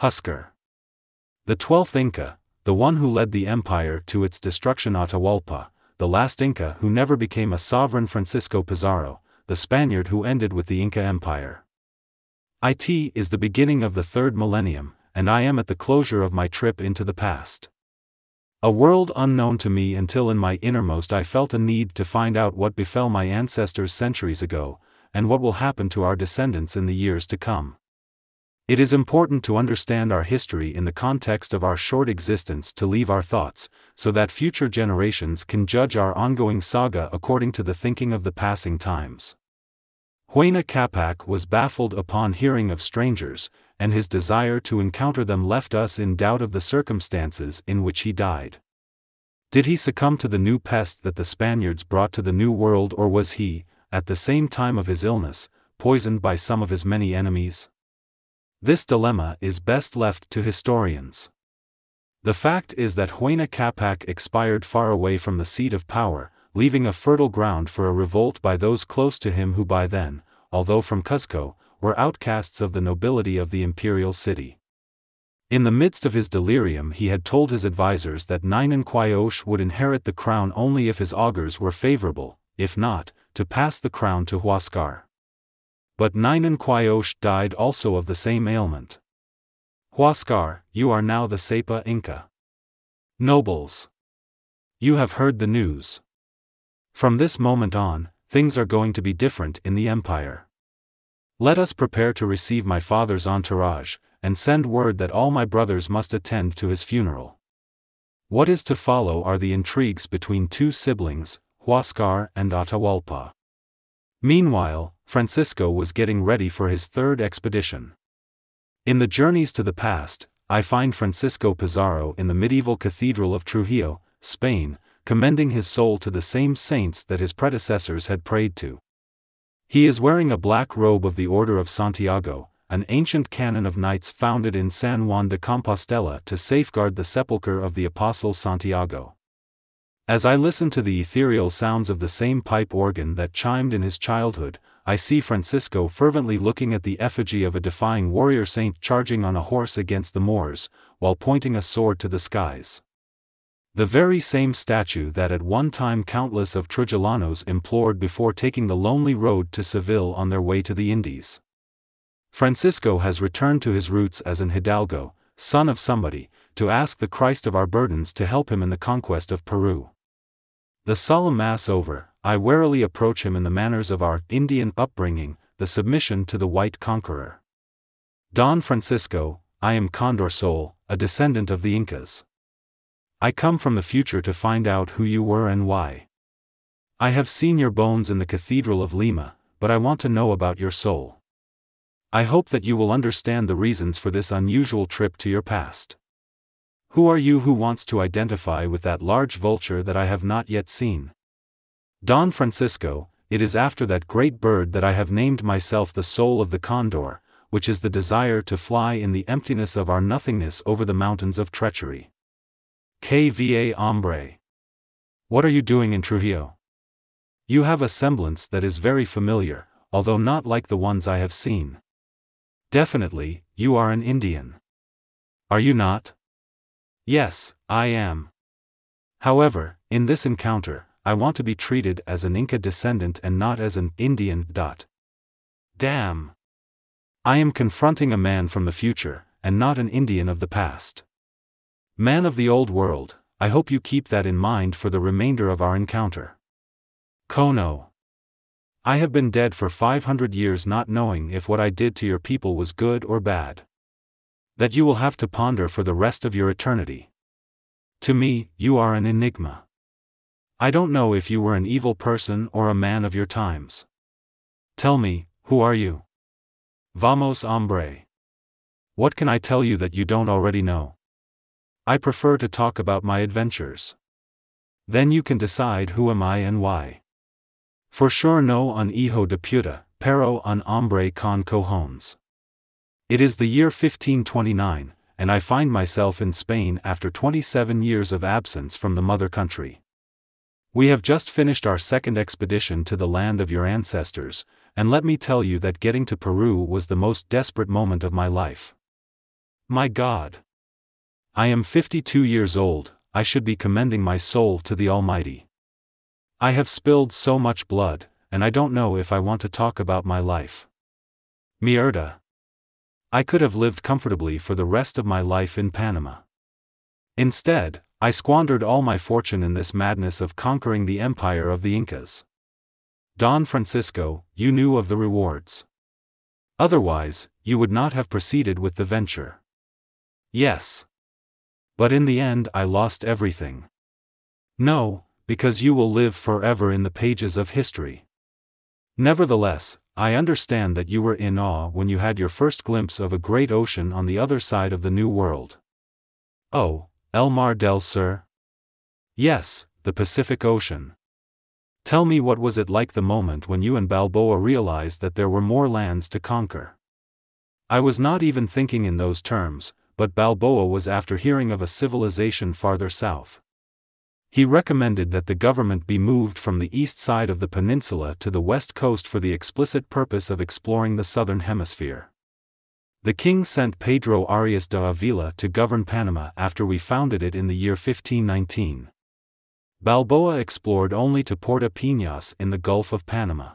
Huáscar. The twelfth Inca, the one who led the empire to its destruction Atahualpa, the last Inca who never became a sovereign Francisco Pizarro, the Spaniard who ended with the Inca Empire. It is the beginning of the third millennium, and I am at the closure of my trip into the past. A world unknown to me until in my innermost I felt a need to find out what befell my ancestors centuries ago, and what will happen to our descendants in the years to come. It is important to understand our history in the context of our short existence to leave our thoughts, so that future generations can judge our ongoing saga according to the thinking of the passing times. Huayna Capac was baffled upon hearing of strangers, and his desire to encounter them left us in doubt of the circumstances in which he died. Did he succumb to the new pest that the Spaniards brought to the New World or was he, at the same time of his illness, poisoned by some of his many enemies? This dilemma is best left to historians. The fact is that Huayna Capac expired far away from the seat of power, leaving a fertile ground for a revolt by those close to him who by then, although from Cuzco, were outcasts of the nobility of the imperial city. In the midst of his delirium he had told his advisers that Ninan Quiosh would inherit the crown only if his augurs were favorable, if not, to pass the crown to Huáscar. But Ninan Quiosh died also of the same ailment. Huáscar, you are now the Sapa Inca. Nobles. You have heard the news. From this moment on, things are going to be different in the empire. Let us prepare to receive my father's entourage, and send word that all my brothers must attend to his funeral. What is to follow are the intrigues between two siblings, Huáscar and Atahualpa. Meanwhile, Francisco was getting ready for his third expedition. In the Journeys to the Past, I find Francisco Pizarro in the medieval cathedral of Trujillo, Spain, commending his soul to the same saints that his predecessors had prayed to. He is wearing a black robe of the Order of Santiago, an ancient canon of knights founded in San Juan de Compostela to safeguard the sepulchre of the Apostle Santiago. As I listen to the ethereal sounds of the same pipe organ that chimed in his childhood, I see Francisco fervently looking at the effigy of a defying warrior saint charging on a horse against the Moors, while pointing a sword to the skies. The very same statue that at one time countless of Trujillanos implored before taking the lonely road to Seville on their way to the Indies. Francisco has returned to his roots as an hidalgo, son of somebody, to ask the Christ of our burdens to help him in the conquest of Peru. The solemn Mass over, I warily approach him in the manners of our Indian upbringing, the submission to the white conqueror. Don Francisco, I am Condor Soul, a descendant of the Incas. I come from the future to find out who you were and why. I have seen your bones in the Cathedral of Lima, but I want to know about your soul. I hope that you will understand the reasons for this unusual trip to your past. Who are you who wants to identify with that large vulture that I have not yet seen? Don Francisco, it is after that great bird that I have named myself the soul of the condor, which is the desire to fly in the emptiness of our nothingness over the mountains of treachery. KVA Hombre. What are you doing in Trujillo? You have a semblance that is very familiar, although not like the ones I have seen. Definitely, you are an Indian. Are you not? Yes, I am. However, in this encounter, I want to be treated as an Inca descendant and not as an Indian. Dot. Damn. I am confronting a man from the future, and not an Indian of the past. Man of the old world, I hope you keep that in mind for the remainder of our encounter. Kono. I have been dead for 500 years not knowing if what I did to your people was good or bad. That you will have to ponder for the rest of your eternity. To me, you are an enigma. I don't know if you were an evil person or a man of your times. Tell me, who are you? Vamos hombre. What can I tell you that you don't already know? I prefer to talk about my adventures. Then you can decide who am I and why. For sure no un hijo de puta, pero un hombre con cojones. It is the year 1529, and I find myself in Spain after 27 years of absence from the mother country. We have just finished our second expedition to the land of your ancestors, and let me tell you that getting to Peru was the most desperate moment of my life. My God! I am 52 years old, I should be commending my soul to the Almighty. I have spilled so much blood, and I don't know if I want to talk about my life. Mierda. I could have lived comfortably for the rest of my life in Panama. Instead, I squandered all my fortune in this madness of conquering the empire of the Incas. Don Francisco, you knew of the rewards. Otherwise, you would not have proceeded with the venture. Yes. But in the end, I lost everything. No, because you will live forever in the pages of history. Nevertheless, I understand that you were in awe when you had your first glimpse of a great ocean on the other side of the New World. Oh, El Mar del Sur? Yes, the Pacific Ocean. Tell me what was it like the moment when you and Balboa realized that there were more lands to conquer? I was not even thinking in those terms, but Balboa was after hearing of a civilization farther south. He recommended that the government be moved from the east side of the peninsula to the west coast for the explicit purpose of exploring the southern hemisphere. The king sent Pedro Arias de Avila to govern Panama after we founded it in the year 1519. Balboa explored only to Puerto Piñas in the Gulf of Panama.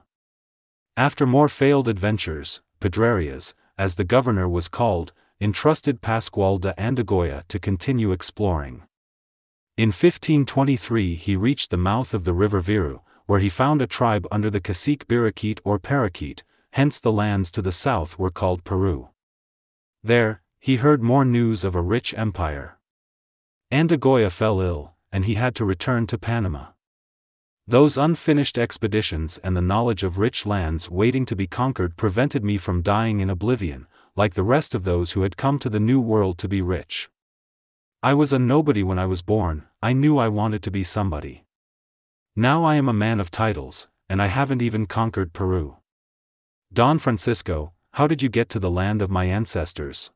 After more failed adventures, Pedrarias, as the governor was called, entrusted Pascual de Andagoya to continue exploring. In 1523 he reached the mouth of the river Viru, where he found a tribe under the cacique Biraquite or Paraquite, hence the lands to the south were called Peru. There, he heard more news of a rich empire. Andagoya fell ill, and he had to return to Panama. Those unfinished expeditions and the knowledge of rich lands waiting to be conquered prevented me from dying in oblivion, like the rest of those who had come to the New World to be rich. I was a nobody when I was born, I knew I wanted to be somebody. Now I am a man of titles, and I haven't even conquered Peru. Don Francisco, how did you get to the land of my ancestors?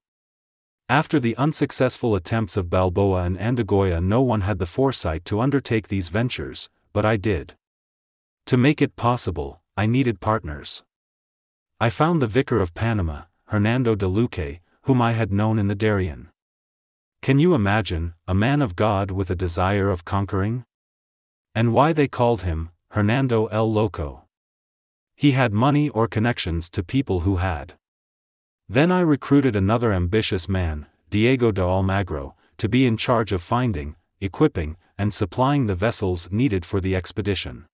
After the unsuccessful attempts of Balboa and Andagoya, no one had the foresight to undertake these ventures, but I did. To make it possible, I needed partners. I found the vicar of Panama, Hernando de Luque, whom I had known in the Darien. Can you imagine, a man of God with a desire of conquering? And why they called him, Hernando el Loco. He had money or connections to people who had. Then I recruited another ambitious man, Diego de Almagro, to be in charge of finding, equipping, and supplying the vessels needed for the expedition.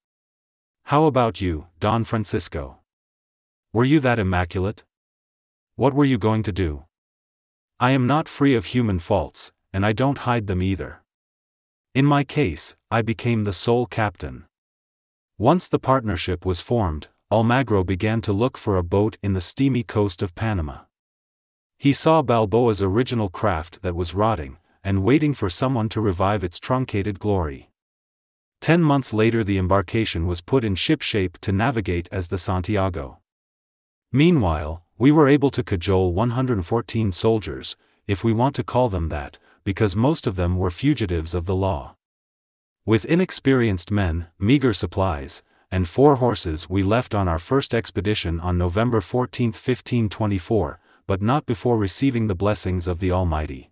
How about you, Don Francisco? Were you that immaculate? What were you going to do? I am not free of human faults, and I don't hide them either. In my case, I became the sole captain. Once the partnership was formed, Almagro began to look for a boat in the steamy coast of Panama. He saw Balboa's original craft that was rotting, and waiting for someone to revive its truncated glory. Ten months later, the embarkation was put in shipshape to navigate as the Santiago. Meanwhile, we were able to cajole 114 soldiers, if we want to call them that, because most of them were fugitives of the law. With inexperienced men, meager supplies, and four horses, we left on our first expedition on November 14, 1524, but not before receiving the blessings of the Almighty.